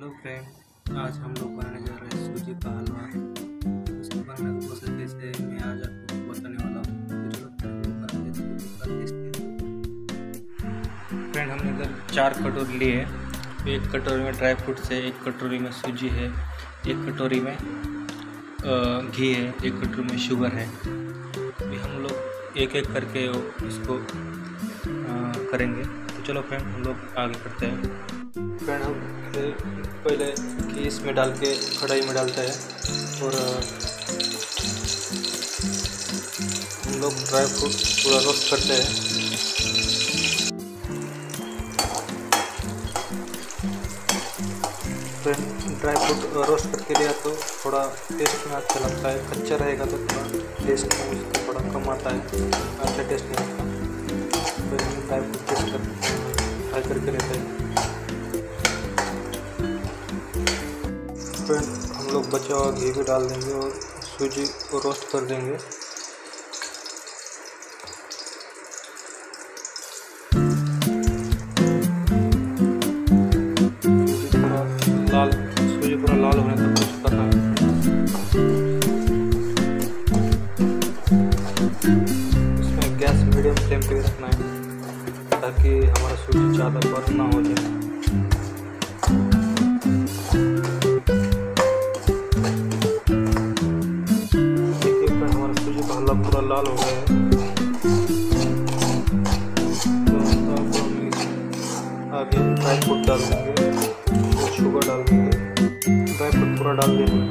Hello friend, आज हम लोग बनाने जा रहे हैं सूजी का हलवा। उसको बनाने का प्रोसेस कैसे मैं आज आपको बताने वाला हूँ। तो फ्रेंड, हमने इधर चार कटोरी लिए एक कटोरी में ड्राई फ्रूट्स है, एक कटोरी में सूजी है, एक कटोरी में घी है, एक कटोरी में शुगर है। हम लोग एक एक करके इसको करेंगे। चलो फ्रेंड हम लोग आगे करते हैं। फ्रेंड हम पहले घी इसमें डाल के, कढ़ाई में डालते हैं। और हम लोग ड्राई फ्रूट पूरा रोस्ट करते हैं। फ्रेंड ड्राई फ्रूट रोस्ट करके लिया तो थोड़ा टेस्ट में अच्छा लगता है। कच्चा रहेगा तो थोड़ा टेस्ट में थोड़ा कम आता है। अच्छा टेस्ट नहीं आता। हम ड्राई फ्रूट टेस्ट कर फ्राई करके लेते हैं। फ्रेंड हम लोग बचा हुआ घी भी डाल देंगे और सूजी को रोस्ट कर देंगे। लाल, सूजी पूरा लाल होने तक रोस्ट करना है। इसमें गैस मीडियम फ्लेम पे रखना है। ताकि हमारा सूजी ज़्यादा बर्न ना हो जाए। मसाला पूरा लाल हो गया है। आगे ड्राई फ्रूट डाल देंगे शुगर डाल देंगे ड्राई फ्रूट पूरा डाल देंगे।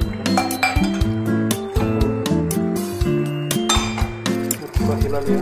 पूरा हिला लिया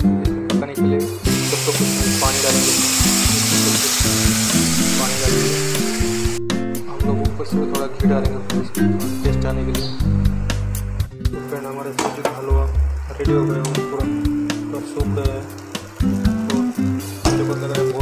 तो कुछ पानी डालेंगे। पानी डालेंगे। हम लोग ऊपर से थोड़ा घी डालेंगे टेस्ट आने के लिए। तो फ्रेंड हमारे सूजी का हलवा रेडी हो गया पूरा सूख गया है। तो